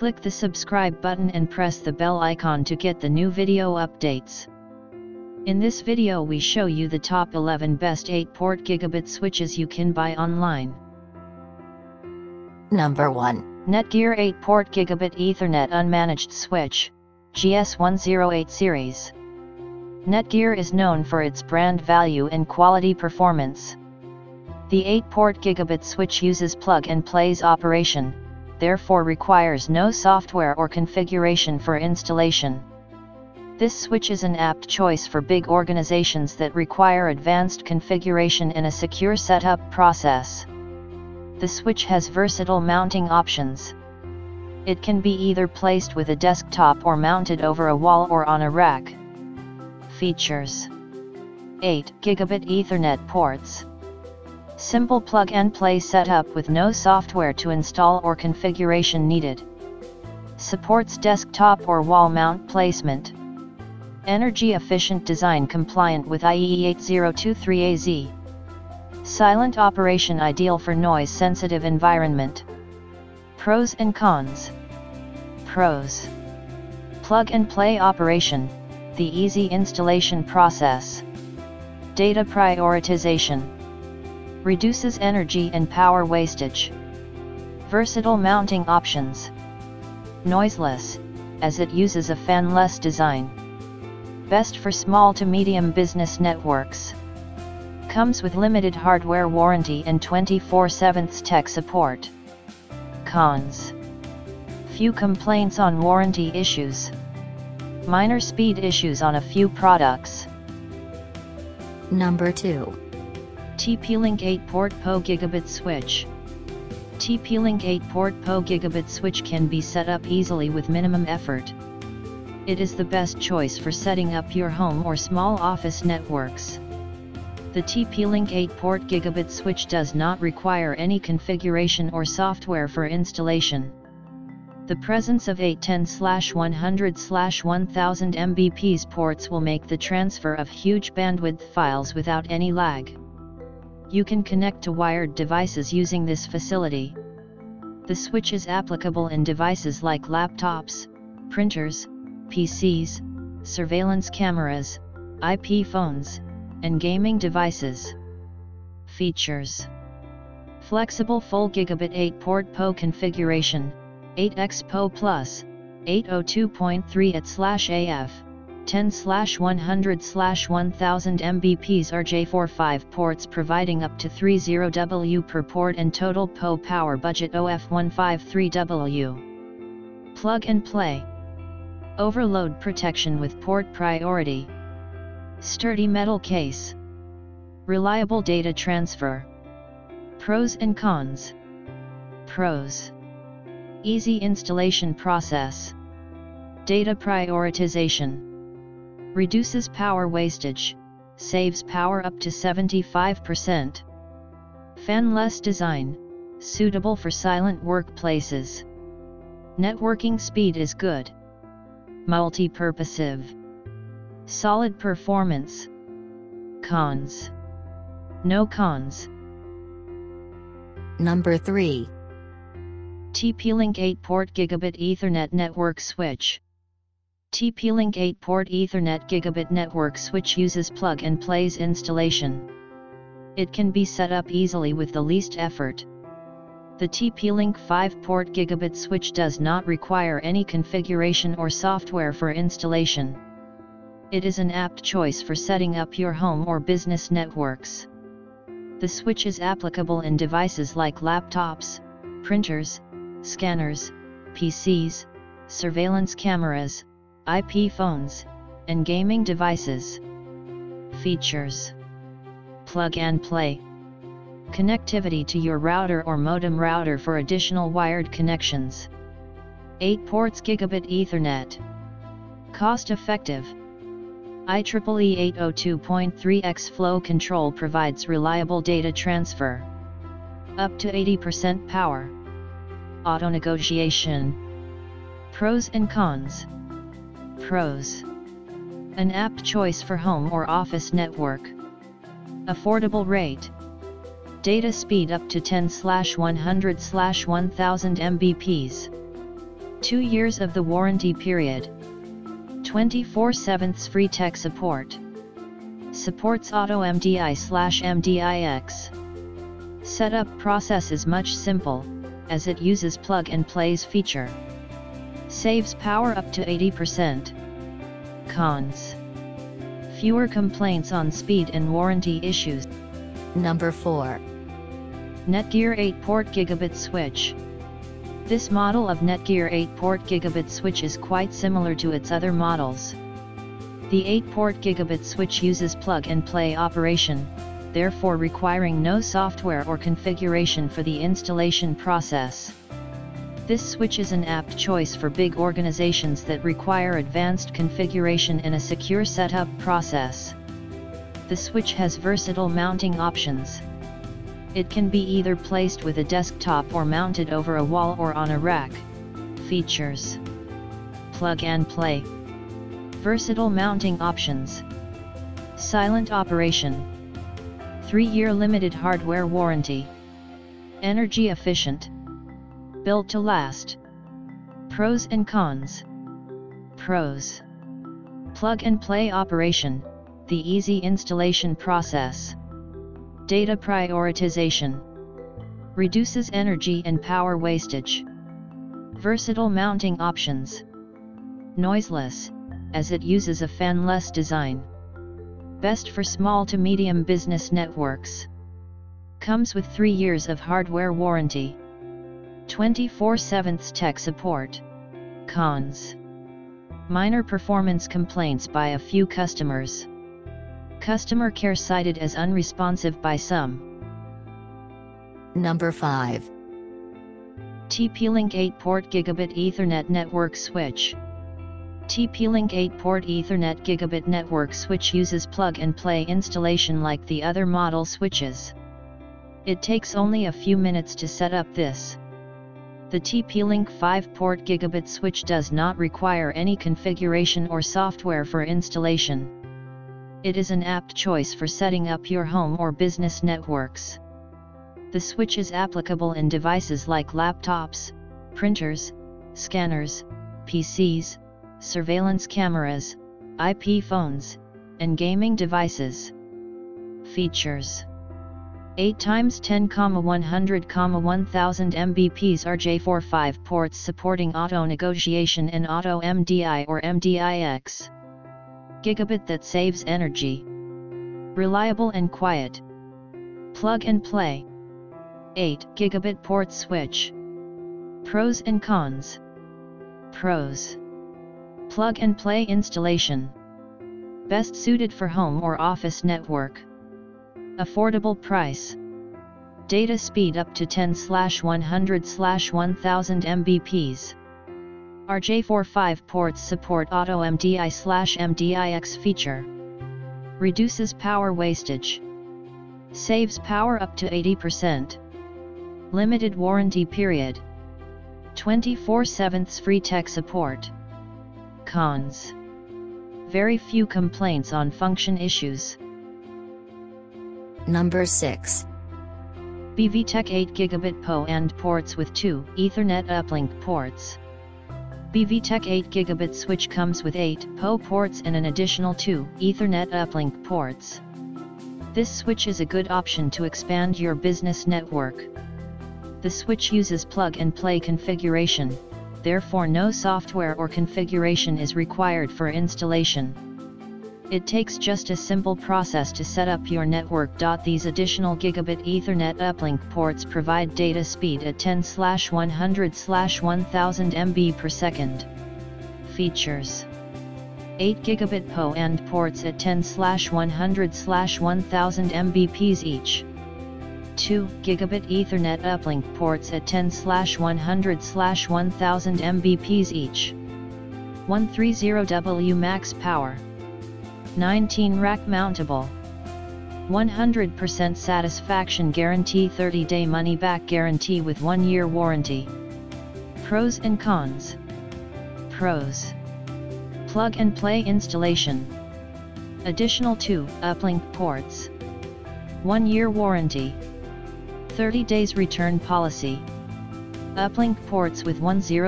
Click the subscribe button and press the bell icon to get the new video updates. In this video we show you the top 11 best 8-port gigabit switches you can buy online. Number 1. Netgear 8-port gigabit Ethernet unmanaged switch, GS108 series. Netgear is known for its brand value and quality performance. The 8-port gigabit switch uses plug-and-plays operation, therefore requires no software or configuration for installation. This switch is an apt choice for big organizations that require advanced configuration and a secure setup process. The switch has versatile mounting options. It can be either placed with a desktop or mounted over a wall or on a rack. Features 8 Gigabit Ethernet ports Simple plug-and-play setup with no software to install or configuration needed. Supports desktop or wall mount placement. Energy efficient design compliant with IEEE 8023AZ. Silent operation ideal for noise sensitive environment. Pros and cons. Pros. Plug and play operation, the easy installation process. Data prioritization reduces energy and power wastage. Versatile mounting options. Noiseless, as it uses a fanless design. Best for small to medium business networks. Comes with limited hardware warranty and 24/7 tech support. Cons. Few complaints on warranty issues. Minor speed issues on a few products. Number 2. TP-Link 8-port PoE gigabit switch. TP-Link 8-port PoE gigabit switch can be set up easily with minimum effort. It is the best choice for setting up your home or small office networks. The TP-Link 8-port gigabit switch does not require any configuration or software for installation. The presence of 810-100-1000 Mbps ports will make the transfer of huge bandwidth files without any lag you can connect to wired devices using this facility. The switch is applicable in devices like laptops, printers, PCs, surveillance cameras, IP phones, and gaming devices. Features Flexible full gigabit 8-port PoE configuration, 8x PO Plus, 802.3 AT/AF 10-100-1000 Mbps RJ45 ports providing up to 30W per port and total PoE power budget OF153W. Plug and play. Overload protection with port priority. Sturdy metal case. Reliable data transfer. Pros and cons. Pros. Easy installation process. Data prioritization reduces power wastage, saves power up to 75%. Fanless design, suitable for silent workplaces. Networking speed is good. Multi-purposive. Solid performance. Cons. No cons. Number 3. TP-Link 8-port Gigabit Ethernet Network Switch. TP-Link 8-port Ethernet gigabit network switch uses plug-and-plays installation. It can be set up easily with the least effort. The TP-Link 5-port gigabit switch does not require any configuration or software for installation. It is an apt choice for setting up your home or business networks. The switch is applicable in devices like laptops, printers, scanners, PCs, surveillance cameras, IP phones, and gaming devices. Features Plug and play. Connectivity to your router or modem router for additional wired connections. 8 ports Gigabit Ethernet. Cost effective. IEEE 802.3x flow control provides reliable data transfer. Up to 80% power. Auto negotiation. Pros and cons. Pros An apt choice for home or office network. Affordable rate. Data speed up to 10-100-1000 Mbps. 2 years of the warranty period. 24 7 free tech support. Supports Auto MDI slash MDIX. Setup process is much simple, as it uses plug and plays feature. Saves power up to 80%. Cons. Fewer complaints on speed and warranty issues. Number 4. Netgear 8-port gigabit switch. This model of Netgear 8-port gigabit switch is quite similar to its other models. The 8-port gigabit switch uses plug-and-play operation, therefore requiring no software or configuration for the installation process. This switch is an apt choice for big organizations that require advanced configuration and a secure setup process. The switch has versatile mounting options. It can be either placed with a desktop or mounted over a wall or on a rack. Features Plug and play Versatile mounting options Silent operation 3-year limited hardware warranty Energy efficient Built to last. Pros and cons. Pros. Plug and play operation, the easy installation process. Data prioritization. Reduces energy and power wastage. Versatile mounting options. Noiseless, as it uses a fanless design. Best for small to medium business networks. Comes with 3 years of hardware warranty. 24 7 tech support. Cons. Minor performance complaints by a few customers. Customer care cited as unresponsive by some. Number 5. TP-Link 8-port Gigabit Ethernet Network Switch. TP-Link 8-port Ethernet Gigabit Network Switch uses plug-and-play installation like the other model switches. It takes only a few minutes to set up this. The TP-Link 5-port gigabit switch does not require any configuration or software for installation. It is an apt choice for setting up your home or business networks. The switch is applicable in devices like laptops, printers, scanners, PCs, surveillance cameras, IP phones, and gaming devices. Features 8 times 10, 100, 1000 Mbps RJ45 ports supporting auto negotiation and auto MDI or MDIX. Gigabit that saves energy. Reliable and quiet. Plug and play. 8 Gigabit port switch. Pros and cons. Pros. Plug and play installation. Best suited for home or office network. Affordable price. Data speed up to 10 100 1000 Mbps. RJ45 ports support Auto MDI MDIX feature. Reduces power wastage. Saves power up to 80%. Limited warranty period. 24 7 free tech support. Cons. Very few complaints on function issues. Number 6. BVTech 8 Gigabit PoE and ports with 2 Ethernet uplink ports. BVTech 8 Gigabit switch comes with 8 PoE ports and an additional 2 Ethernet uplink ports. This switch is a good option to expand your business network. The switch uses plug-and-play configuration, therefore no software or configuration is required for installation. It takes just a simple process to set up your network. These additional gigabit Ethernet uplink ports provide data speed at 10 100 1000 MB per second. Features 8 gigabit PoE and ports at 10 100 1000 Mbps each. 2 gigabit Ethernet uplink ports at 10 100 1000 Mbps each. 130W max power. 19 rack mountable. 100% satisfaction guarantee 30 day money back guarantee with 1 year warranty. Pros and cons. Pros. Plug and play installation. Additional 2 uplink ports. 1 year warranty. 30 days return policy. Uplink ports with 1000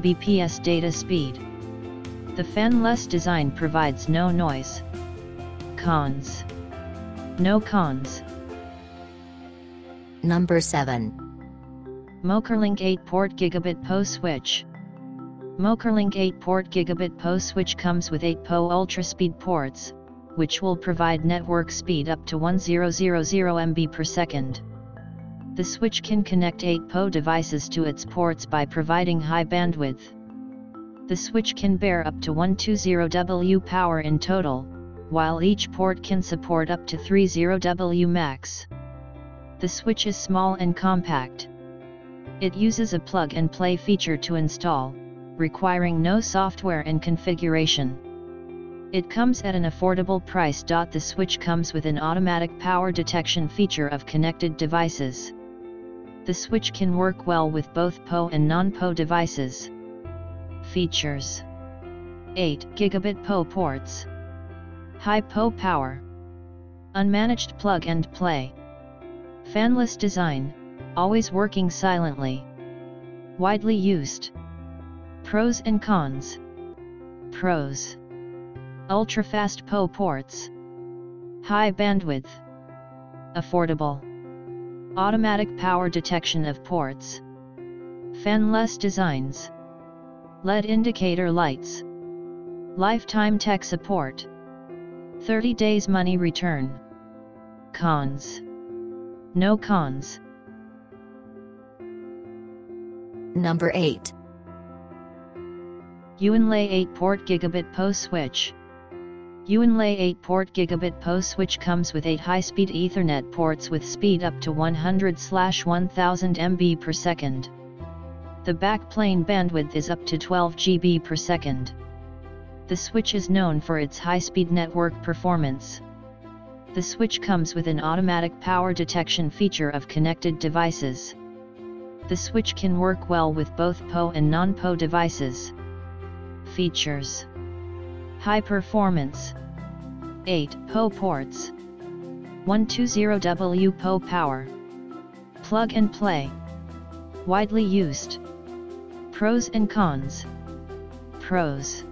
Mbps data speed. The fanless design provides no noise. Cons. No cons. Number 7. MokerLink 8 port gigabit PoE switch. MokerLink 8 port gigabit PoE switch comes with 8 PoE ultra speed ports, which will provide network speed up to 1000 MB per second. The switch can connect 8 PoE devices to its ports by providing high bandwidth. The switch can bear up to 120W power in total, while each port can support up to 30W max. The switch is small and compact. It uses a plug-and-play feature to install, requiring no software and configuration. It comes at an affordable price. The switch comes with an automatic power detection feature of connected devices. The switch can work well with both PoE and non-PoE devices. Features. 8 Gigabit PO ports. High PoE power. Unmanaged plug and play. Fanless design, always working silently. Widely used. Pros and cons. Pros. Ultra-fast PoE ports. High bandwidth. Affordable. Automatic power detection of ports. Fanless designs LED indicator lights Lifetime tech support 30 days money return Cons No cons Number 8. YuanLey 8 port gigabit PoE switch. YuanLey 8 port gigabit PoE switch comes with 8 high-speed Ethernet ports with speed up to 100/1000 MB per second. The backplane bandwidth is up to 12 GB per second. The switch is known for its high-speed network performance. The switch comes with an automatic power detection feature of connected devices. The switch can work well with both PoE and non-PoE devices. Features High performance 8 PoE ports 120W PoE power Plug and play Widely used Pros and cons Pros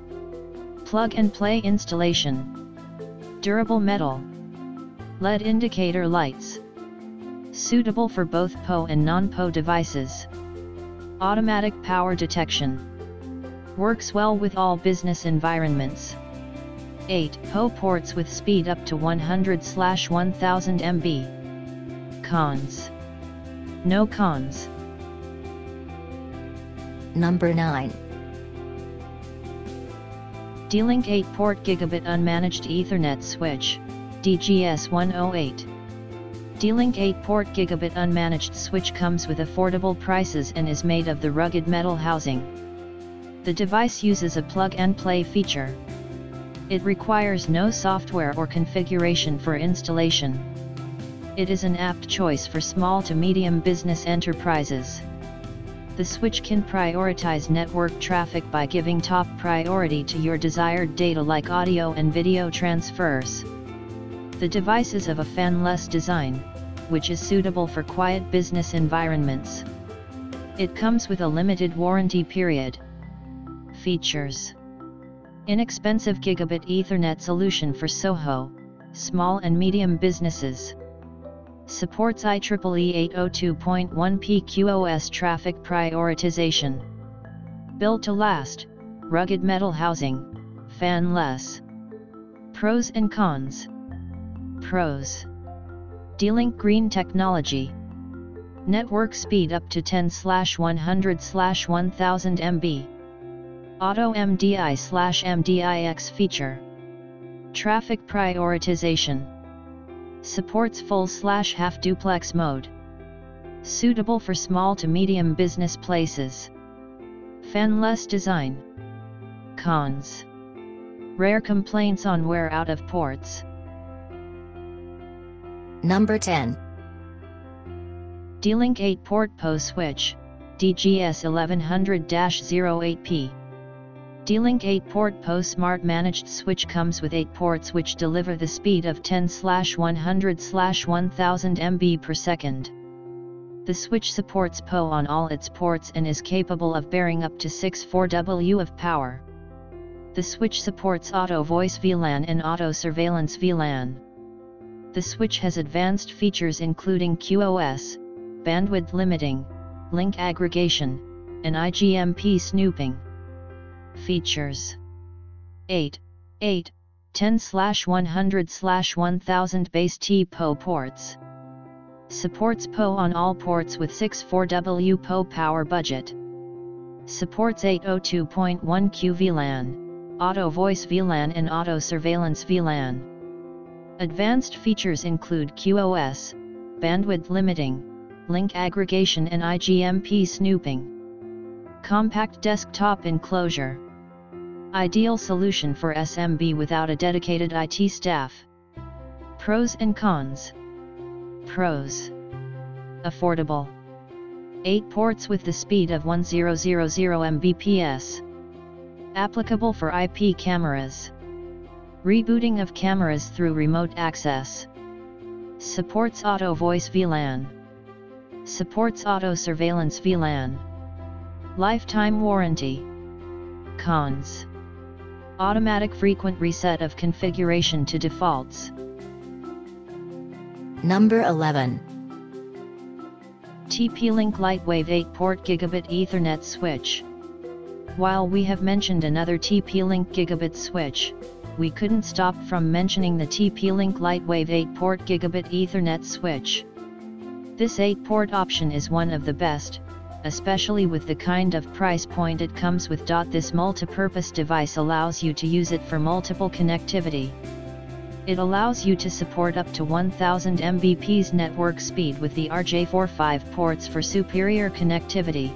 Plug and play installation Durable metal LED indicator lights Suitable for both PoE and non-PoE devices. Automatic power detection. Works well with all business environments. 8 PoE ports with speed up to 100/1000 MB. Cons. No cons. Number 9. D-Link 8 port gigabit unmanaged Ethernet switch, DGS 108. D-Link 8-port gigabit unmanaged switch comes with affordable prices and is made of the rugged metal housing. The device uses a plug-and-play feature. It requires no software or configuration for installation. It is an apt choice for small to medium business enterprises. The switch can prioritize network traffic by giving top priority to your desired data like audio and video transfers. The device is of a fanless design, which is suitable for quiet business environments. It comes with a limited warranty period. Features Inexpensive Gigabit Ethernet solution for SOHO, small and medium businesses. Supports IEEE 802.1p QoS traffic prioritization. Built to last, rugged metal housing, fanless. Pros and cons. Pros D-Link Green Technology. Network speed up to 10 100 1000 MB. Auto MDI MDIX feature. Traffic prioritization. Supports full slash half duplex mode. Suitable for small to medium business places. Fanless design. Cons. Rare complaints on wear out of ports. Number 10. D-Link 8 port PoE switch, DGS 1100-08P. D-Link 8 port PoE smart managed switch comes with 8 ports which deliver the speed of 10-100-1000 MB per second. The switch supports PoE on all its ports and is capable of bearing up to 64W of power. The switch supports Auto Voice VLAN and Auto Surveillance VLAN. The switch has advanced features including QoS, bandwidth limiting, link aggregation, and IGMP snooping. Features 8, 8, 10 100 1000 base T PoE ports. Supports PoE on all ports with 64W PoE power budget. Supports 802.1 Q VLAN, Auto Voice VLAN and Auto Surveillance VLAN. Advanced features include QoS, bandwidth limiting, link aggregation and IGMP snooping. Compact desktop enclosure. Ideal solution for SMB without a dedicated IT staff. Pros and cons. Pros. Affordable. 8 ports with the speed of 1000 Mbps. Applicable for IP cameras. Rebooting of cameras through remote access. Supports Auto Voice VLAN. Supports Auto Surveillance VLAN. Lifetime warranty. Cons. Automatic frequent reset of configuration to defaults. Number 11. TP-Link LiteWave 8-port Gigabit Ethernet switch. While we have mentioned another TP-Link Gigabit switch, we couldn't stop from mentioning the TP-Link LiteWave 8-port Gigabit Ethernet switch. This 8-port option is one of the best, especially with the kind of price point it comes with. This multi-purpose device allows you to use it for multiple connectivity. It allows you to support up to 1000 Mbps network speed with the RJ45 ports for superior connectivity.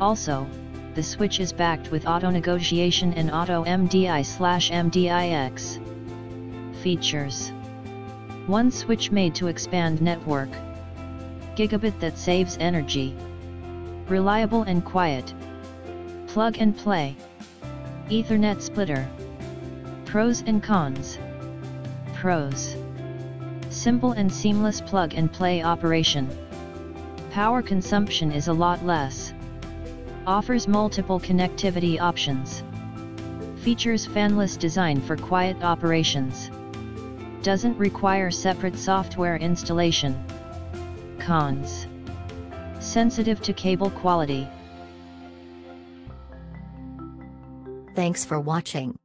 Also, the switch is backed with auto negotiation and auto MDI/MDIX. Features 1 switch made to expand network. Gigabit that saves energy. Reliable and quiet. Plug and play. Ethernet splitter. Pros and cons. Pros. Simple and seamless plug and play operation. Power consumption is a lot less. Offers multiple connectivity options. Features fanless design for quiet operations. Doesn't require separate software installation. Cons. Sensitive to cable quality. Thanks for watching.